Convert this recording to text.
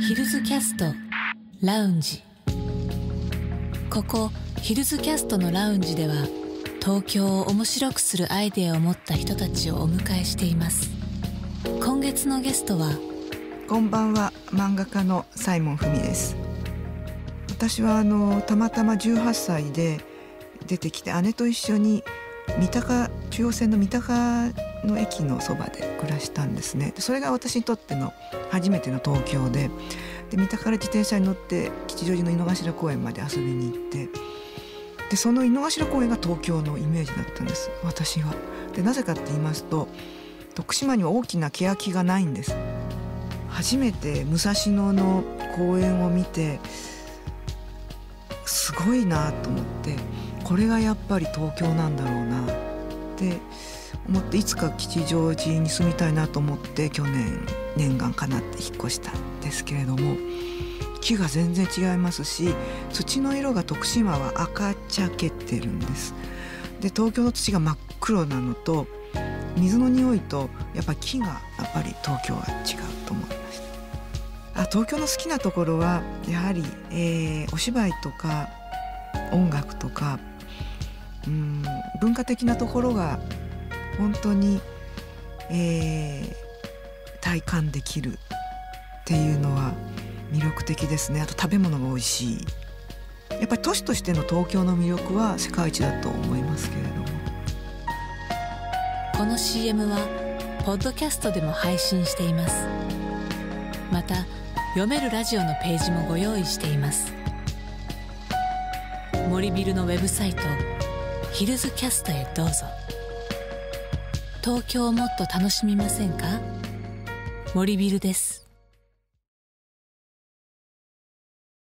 ヒルズキャストラウンジ。ここヒルズキャストのラウンジでは東京を面白くするアイデアを持った人たちをお迎えしています。今月のゲストはこんばんは漫画家のサイモン文です。私はあのたまたま18歳で出てきて姉と一緒に三鷹中央線の三鷹の駅のそばで暮らしたんですねそれが私にとっての初めての東京でで三鷹から自転車に乗って吉祥寺の井の頭公園まで遊びに行ってでその井の頭公園が東京のイメージだったんです私は。でなぜかって言いますと徳島には大きな欅がないんです。初めて武蔵野の公園を見てすごいなと思ってこれがやっぱり東京なんだろうなって思っていつか吉祥寺に住みたいなと思って去年念願かなって引っ越したんですけれども木が全然違いますし土の色が徳島は赤茶けてるんです。で東京の土が真っ黒なのと水の匂いとやっぱ木がやっぱり東京は違うと思いました。あ東京の好きなところはやはり、えー、お芝居とか音楽とかうん文化的なところが本当に、えー、体感できるっていうのは魅力的ですね。あと食べ物が美味しい。やっぱり都市としての東京の魅力は世界一だと思いますけれども。この CM はポッドキャストでも配信しています。また読めるラジオのページもご用意しています。森ビルのウェブサイトヒルズキャストへどうぞ。東京をもっと楽しみませんか？森ビルです。